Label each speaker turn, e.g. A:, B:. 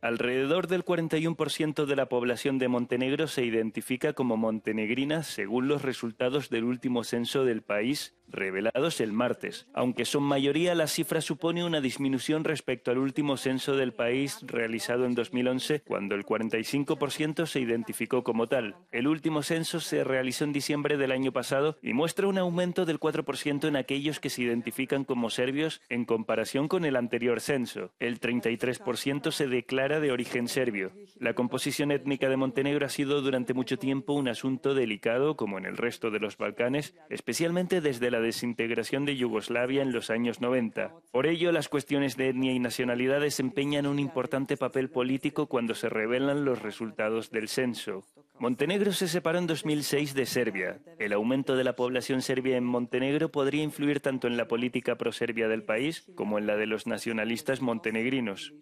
A: Alrededor del 41% de la población de Montenegro se identifica como montenegrina según los resultados del último censo del país revelados el martes. Aunque son mayoría, la cifra supone una disminución respecto al último censo del país realizado en 2011, cuando el 45% se identificó como tal. El último censo se realizó en diciembre del año pasado y muestra un aumento del 4% en aquellos que se identifican como serbios en comparación con el anterior censo. El 33% se declara de origen serbio. La composición étnica de Montenegro ha sido durante mucho tiempo un asunto delicado, como en el resto de los Balcanes, especialmente desde la desintegración de Yugoslavia en los años 90. Por ello, las cuestiones de etnia y nacionalidad desempeñan un importante papel político cuando se revelan los resultados del censo. Montenegro se separó en 2006 de Serbia. El aumento de la población serbia en Montenegro podría influir tanto en la política proserbia del país como en la de los nacionalistas montenegrinos.